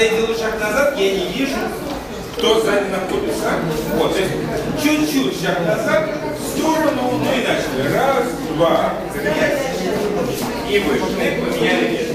когда я делаю шаг назад, я не вижу, кто сзади находится. Вот, то есть чуть-чуть шаг назад, в сторону, ну и начали. Раз, два, три, и вышли, поменяли место.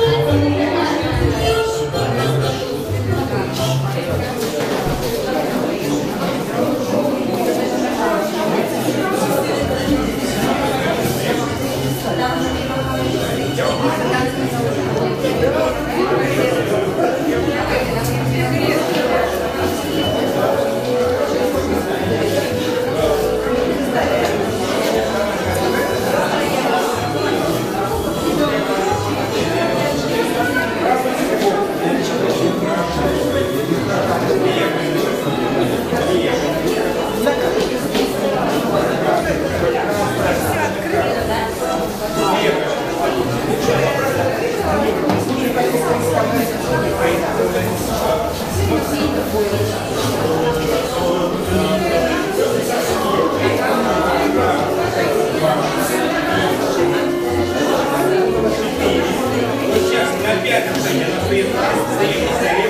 Obrigado.